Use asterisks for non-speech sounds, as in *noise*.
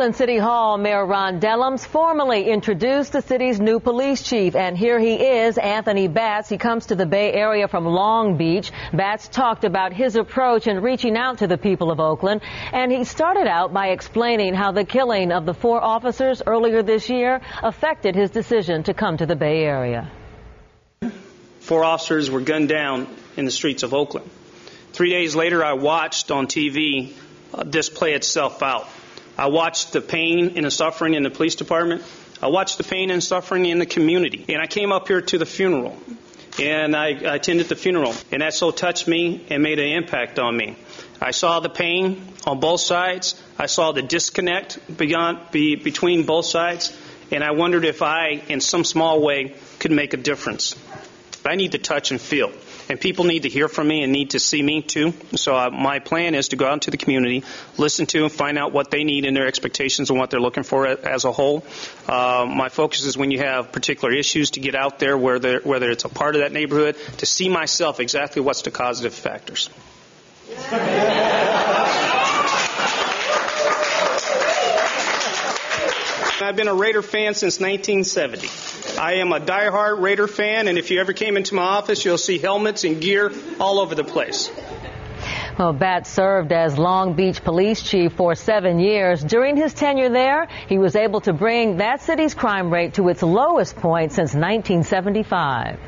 Oakland City Hall, Mayor Ron Dellums formally introduced the city's new police chief. And here he is, Anthony Batts. He comes to the Bay Area from Long Beach. Batts talked about his approach in reaching out to the people of Oakland. And he started out by explaining how the killing of the four officers earlier this year affected his decision to come to the Bay Area. Four officers were gunned down in the streets of Oakland. Three days later, I watched on TV uh, this play itself out. I watched the pain and the suffering in the police department. I watched the pain and suffering in the community. And I came up here to the funeral. And I, attended the funeral. And that so touched me and made an impact on me. I saw the pain on both sides. I saw the disconnect beyond, be, between both sides. And I wondered if I, in some small way, could make a difference. I need to touch and feel and people need to hear from me and need to see me too. So uh, my plan is to go out into the community, listen to and find out what they need and their expectations and what they're looking for as a whole. Uh, my focus is when you have particular issues to get out there, whether whether it's a part of that neighborhood, to see myself exactly what's the causative factors. *laughs* I've been a Raider fan since 1970. I am a die-hard Raider fan, and if you ever came into my office, you'll see helmets and gear all over the place. Well, Batts served as Long Beach police chief for seven years. During his tenure there, he was able to bring that city's crime rate to its lowest point since 1975.